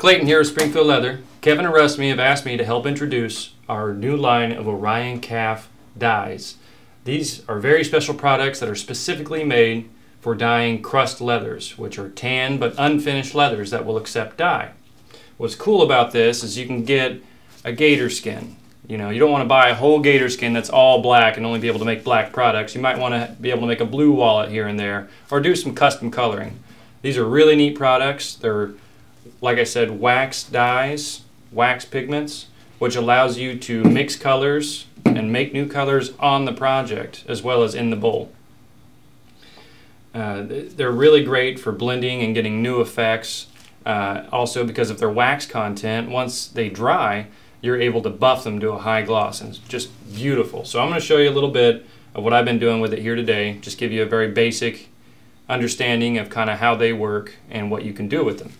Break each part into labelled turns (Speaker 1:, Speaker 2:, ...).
Speaker 1: Clayton here with Springfield Leather. Kevin and Rusty have asked me to help introduce our new line of Orion calf dyes. These are very special products that are specifically made for dyeing crust leathers, which are tan but unfinished leathers that will accept dye. What's cool about this is you can get a gator skin. You know, you don't want to buy a whole gator skin that's all black and only be able to make black products. You might want to be able to make a blue wallet here and there or do some custom coloring. These are really neat products. They're like I said, wax dyes, wax pigments, which allows you to mix colors and make new colors on the project as well as in the bowl. Uh, they're really great for blending and getting new effects. Uh, also, because of their wax content, once they dry, you're able to buff them to a high gloss, and it's just beautiful. So I'm going to show you a little bit of what I've been doing with it here today. Just give you a very basic understanding of kind of how they work and what you can do with them.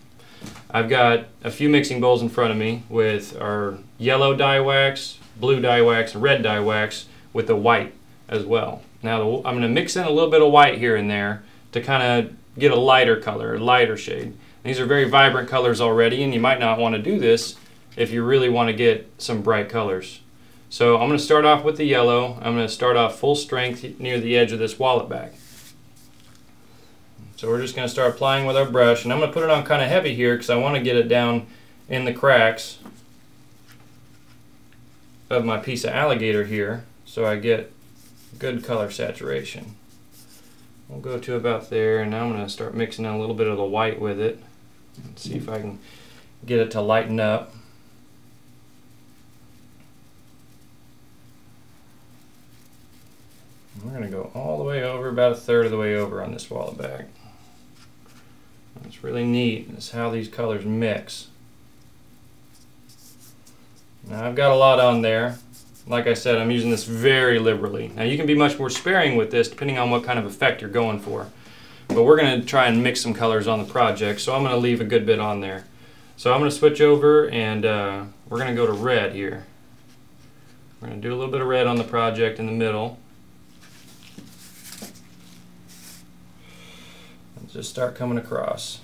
Speaker 1: I've got a few mixing bowls in front of me with our yellow dye wax, blue dye wax, red dye wax with the white as well. Now I'm going to mix in a little bit of white here and there to kind of get a lighter color, a lighter shade. These are very vibrant colors already and you might not want to do this if you really want to get some bright colors. So I'm going to start off with the yellow. I'm going to start off full strength near the edge of this wallet back. So we're just going to start applying with our brush. And I'm going to put it on kind of heavy here because I want to get it down in the cracks of my piece of alligator here so I get good color saturation. We'll go to about there and now I'm going to start mixing in a little bit of the white with it see if I can get it to lighten up. We're going to go all the way over, about a third of the way over on this wallet back. It's really neat is how these colors mix. Now I've got a lot on there. Like I said, I'm using this very liberally. Now you can be much more sparing with this depending on what kind of effect you're going for. But we're going to try and mix some colors on the project, so I'm going to leave a good bit on there. So I'm going to switch over and uh, we're going to go to red here. We're going to do a little bit of red on the project in the middle. Just start coming across.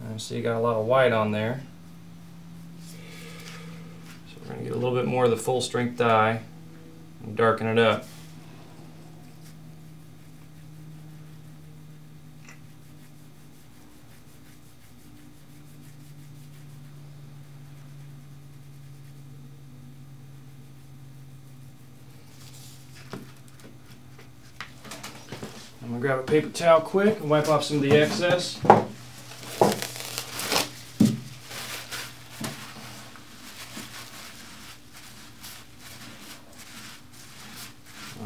Speaker 1: And see you got a lot of white on there. So we're going to get a little bit more of the full strength dye and darken it up. Grab a paper towel quick and wipe off some of the excess.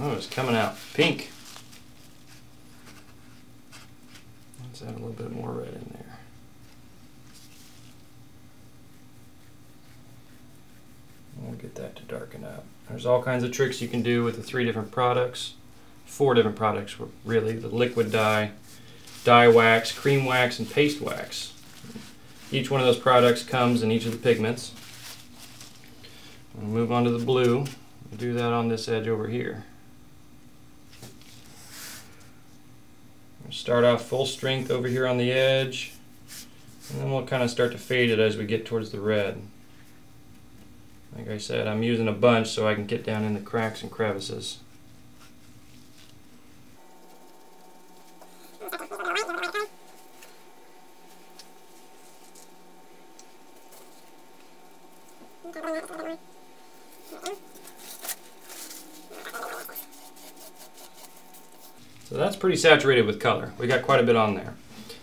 Speaker 1: Oh, it's coming out pink. Let's add a little bit more red in there. We'll get that to darken up. There's all kinds of tricks you can do with the three different products four different products were really the liquid dye, dye wax, cream wax, and paste wax. Each one of those products comes in each of the pigments. We'll move on to the blue. We'll do that on this edge over here. We'll start off full strength over here on the edge, and then we'll kind of start to fade it as we get towards the red. Like I said, I'm using a bunch so I can get down in the cracks and crevices. So that's pretty saturated with color. We got quite a bit on there.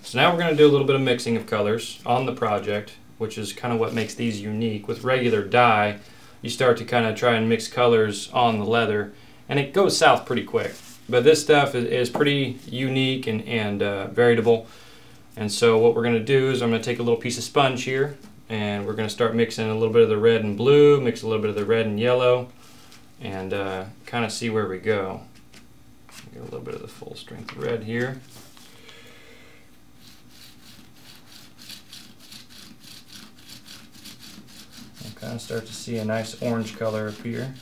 Speaker 1: So now we're going to do a little bit of mixing of colors on the project, which is kind of what makes these unique. With regular dye, you start to kind of try and mix colors on the leather, and it goes south pretty quick. But this stuff is, is pretty unique and, and uh, variable. And so what we're going to do is I'm going to take a little piece of sponge here, and we're going to start mixing a little bit of the red and blue, mix a little bit of the red and yellow, and uh, kind of see where we go. Get a little bit of the full strength red here. And kind of start to see a nice orange color appear.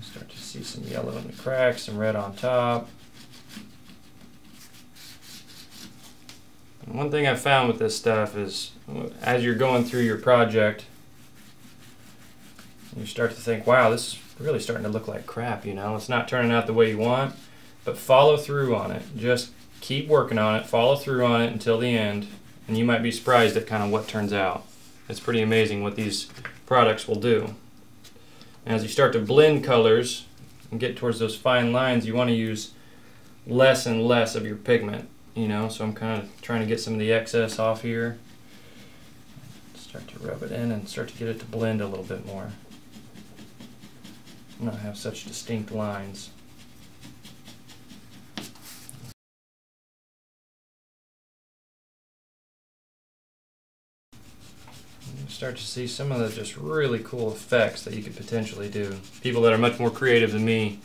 Speaker 1: Start to see some yellow in the cracks, some red on top. One thing I've found with this stuff is as you're going through your project, you start to think, wow, this is really starting to look like crap, you know? It's not turning out the way you want, but follow through on it. Just keep working on it, follow through on it until the end, and you might be surprised at kind of what turns out. It's pretty amazing what these products will do. And as you start to blend colors and get towards those fine lines, you want to use less and less of your pigment, you know? So I'm kind of trying to get some of the excess off here. Start to rub it in and start to get it to blend a little bit more. Not have such distinct lines. start to see some of the just really cool effects that you could potentially do. People that are much more creative than me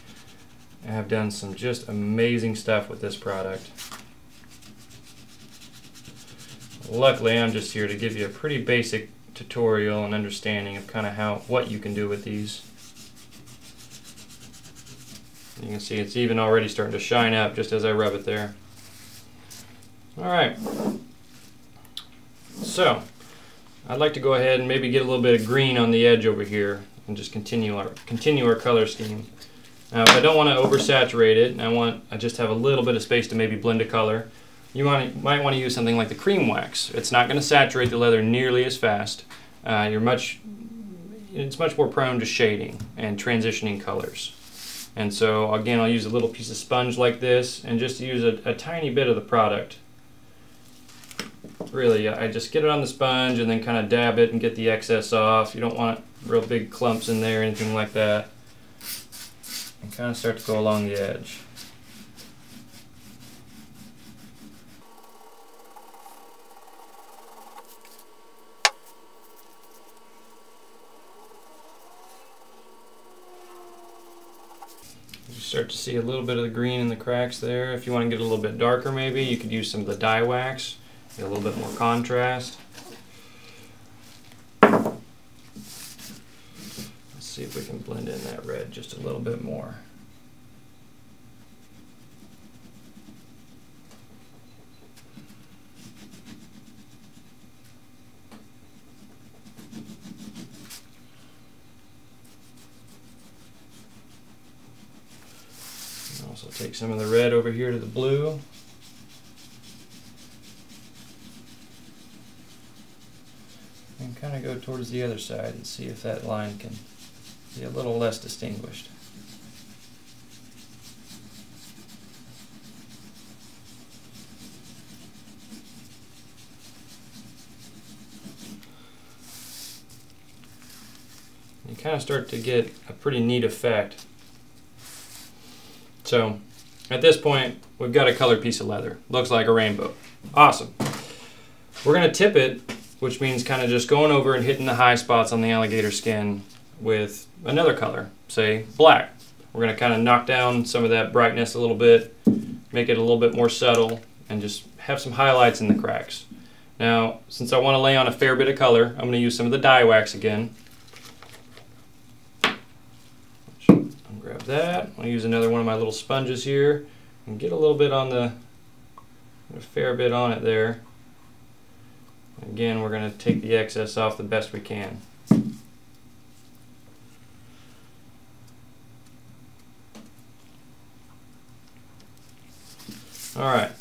Speaker 1: have done some just amazing stuff with this product. Luckily, I'm just here to give you a pretty basic tutorial and understanding of kind of how what you can do with these. You can see it's even already starting to shine up just as I rub it there. All right. So, I'd like to go ahead and maybe get a little bit of green on the edge over here and just continue our continue our color scheme. Now, if I don't want to oversaturate it, I want I just have a little bit of space to maybe blend a color. You might want to use something like the cream wax. It's not going to saturate the leather nearly as fast. Uh, you're much it's much more prone to shading and transitioning colors. And so again, I'll use a little piece of sponge like this and just use a, a tiny bit of the product really, I just get it on the sponge and then kind of dab it and get the excess off. You don't want real big clumps in there or anything like that. And kind of start to go along the edge. Start to see a little bit of the green in the cracks there. If you want to get a little bit darker maybe, you could use some of the dye wax. Get a little bit more contrast. Let's see if we can blend in that red just a little bit more. also take some of the red over here to the blue. And kind of go towards the other side and see if that line can be a little less distinguished. You kind of start to get a pretty neat effect. So at this point, we've got a colored piece of leather. Looks like a rainbow. Awesome. We're going to tip it which means kind of just going over and hitting the high spots on the alligator skin with another color, say black. We're going to kind of knock down some of that brightness a little bit, make it a little bit more subtle, and just have some highlights in the cracks. Now, since I want to lay on a fair bit of color, I'm going to use some of the dye wax again. That. I'll use another one of my little sponges here and get a little bit on the, a fair bit on it there. Again, we're going to take the excess off the best we can. Alright,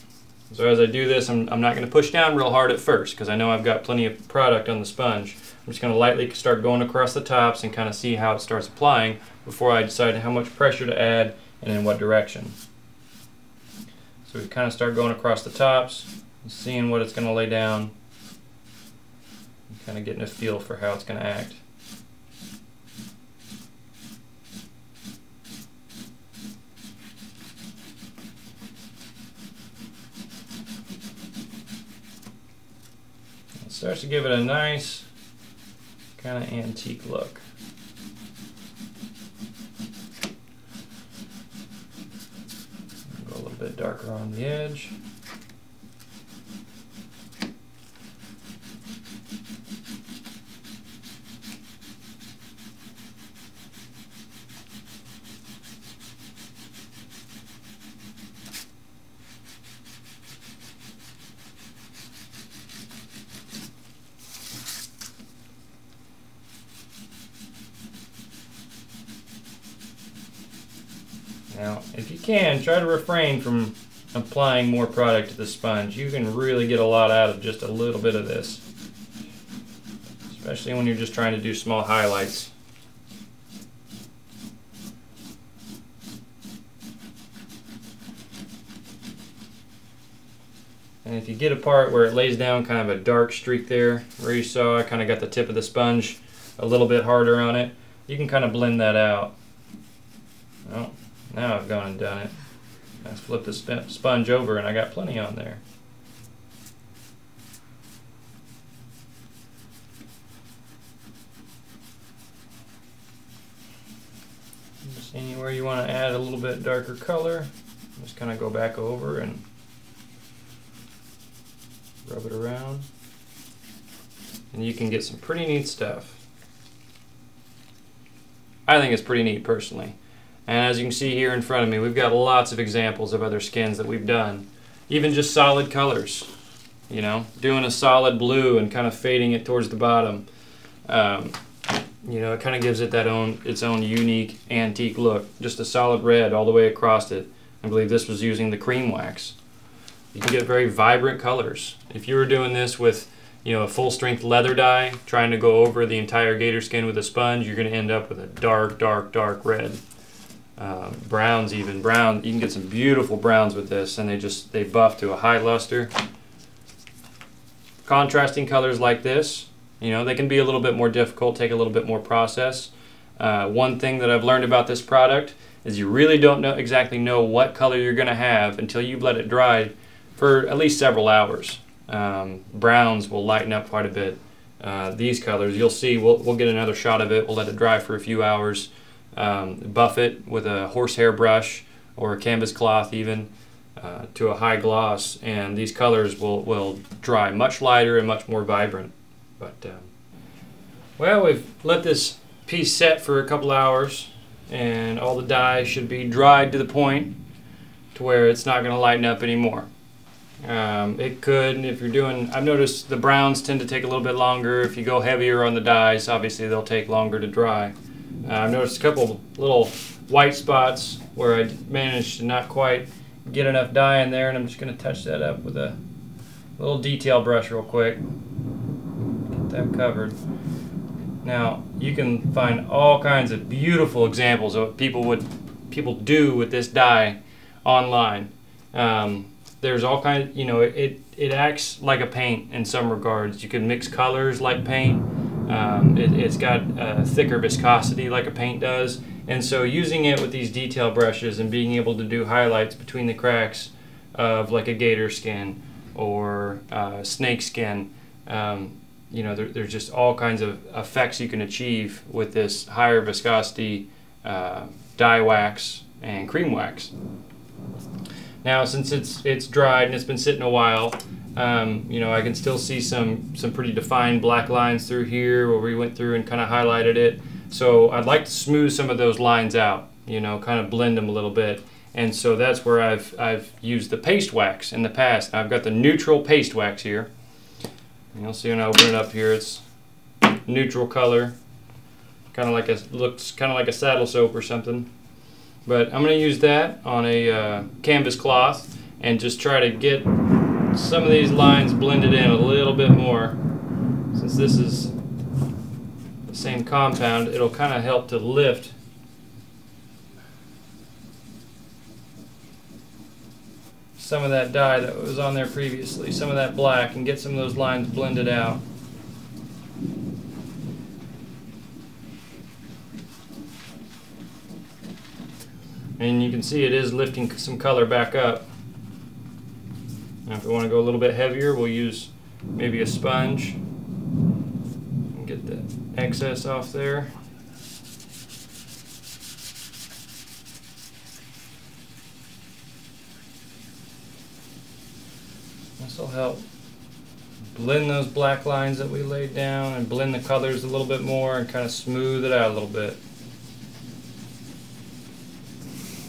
Speaker 1: so as I do this, I'm, I'm not going to push down real hard at first because I know I've got plenty of product on the sponge. I'm just going to lightly start going across the tops and kind of see how it starts applying before I decide how much pressure to add and in what direction. So we kind of start going across the tops, seeing what it's going to lay down kind of getting a feel for how it's going to act. Starts to give it a nice kind of antique look. Go a little bit darker on the edge. Now, if you can, try to refrain from applying more product to the sponge. You can really get a lot out of just a little bit of this. Especially when you're just trying to do small highlights. And if you get a part where it lays down kind of a dark streak there, where you saw I kind of got the tip of the sponge a little bit harder on it, you can kind of blend that out. Well, now I've gone and done it. I flipped flip the sponge over and I got plenty on there. Just anywhere you want to add a little bit darker color, just kind of go back over and rub it around. And you can get some pretty neat stuff. I think it's pretty neat personally. And as you can see here in front of me, we've got lots of examples of other skins that we've done. Even just solid colors, you know, doing a solid blue and kind of fading it towards the bottom. Um, you know, it kind of gives it that own its own unique antique look. Just a solid red all the way across it. I believe this was using the cream wax. You can get very vibrant colors. If you were doing this with you know, a full strength leather dye, trying to go over the entire gator skin with a sponge, you're going to end up with a dark, dark, dark red. Uh, browns even. Brown you can get some beautiful browns with this and they just they buff to a high luster. Contrasting colors like this you know they can be a little bit more difficult take a little bit more process. Uh, one thing that I've learned about this product is you really don't know exactly know what color you're gonna have until you've let it dry for at least several hours. Um, browns will lighten up quite a bit uh, these colors. You'll see we'll, we'll get another shot of it. We'll let it dry for a few hours um, buff it with a horsehair brush or a canvas cloth even uh, to a high gloss and these colors will, will dry much lighter and much more vibrant. But um, well, we've let this piece set for a couple hours and all the dye should be dried to the point to where it's not going to lighten up anymore. Um, it could, if you're doing, I've noticed the browns tend to take a little bit longer. If you go heavier on the dyes, obviously they'll take longer to dry. Uh, I've noticed a couple little white spots where I managed to not quite get enough dye in there and I'm just going to touch that up with a little detail brush real quick. Get that covered. Now you can find all kinds of beautiful examples of what people would people do with this dye online. Um, there's all kinds, you know, it, it acts like a paint in some regards. You can mix colors like paint. Um, it, has got a thicker viscosity like a paint does. And so using it with these detail brushes and being able to do highlights between the cracks of like a gator skin or uh, snake skin, um, you know, there, there's just all kinds of effects you can achieve with this higher viscosity uh, dye wax and cream wax. Now, since it's it's dried and it's been sitting a while, um, you know, I can still see some, some pretty defined black lines through here where we went through and kind of highlighted it. So I'd like to smooth some of those lines out, you know, kind of blend them a little bit. And so that's where I've, I've used the paste wax in the past. I've got the neutral paste wax here. And you'll see when I open it up here, it's neutral color. Kind of like a, looks kind of like a saddle soap or something. But I'm going to use that on a uh, canvas cloth and just try to get some of these lines blended in a little bit more. Since this is the same compound, it'll kind of help to lift some of that dye that was on there previously, some of that black, and get some of those lines blended out. And you can see it is lifting some color back up. Now if we want to go a little bit heavier, we'll use maybe a sponge and get the excess off there. This will help blend those black lines that we laid down and blend the colors a little bit more and kind of smooth it out a little bit.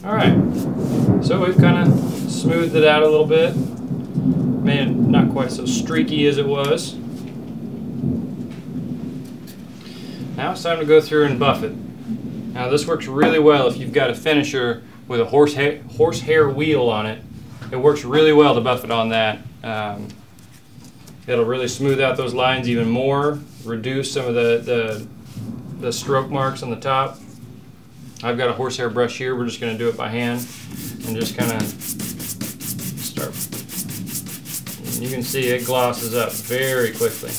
Speaker 1: Alright, so we've kind of smoothed it out a little bit it not quite so streaky as it was. Now it's time to go through and buff it. Now this works really well if you've got a finisher with a horsehair, horsehair wheel on it. It works really well to buff it on that. Um, it'll really smooth out those lines even more, reduce some of the, the, the stroke marks on the top. I've got a horsehair brush here. We're just going to do it by hand and just kind of start. And you can see it glosses up very quickly.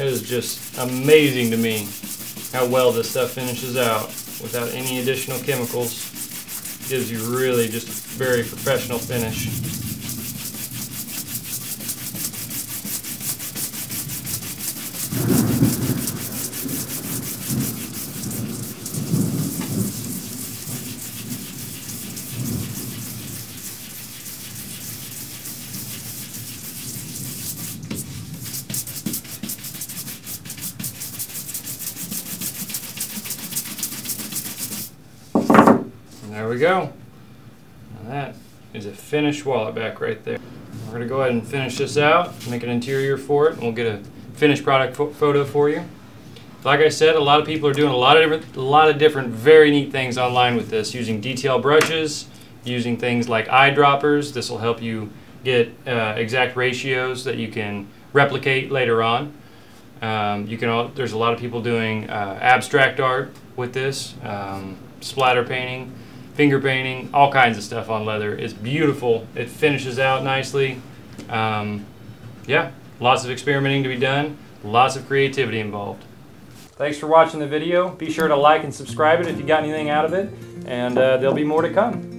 Speaker 1: It is just amazing to me how well this stuff finishes out without any additional chemicals. Gives you really just a very professional finish. There we go. That is a finished wallet back right there. We're going to go ahead and finish this out, make an interior for it, and we'll get a finished product pho- photo for you. Like I said, a lot of people are doing a lot of different, a lot of different very neat things online with this, using detail brushes, using things like eyedroppers. This will help you get uh, exact ratios that you can replicate later on. Um, you can. All, there's a lot of people doing uh, abstract art with this, um, splatter painting, finger painting, all kinds of stuff on leather. It's beautiful. It finishes out nicely. Um, yeah, lots of experimenting to be done. Lots of creativity involved. Thanks for watching the video. Be sure to like and subscribe it if you got anything out of it, and uh, there'll be more to come.